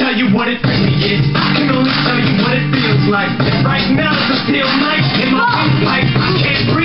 tell you what it really is. I can only tell you what it feels like. Right now it's a steel knife in my windpipe. I can't breathe.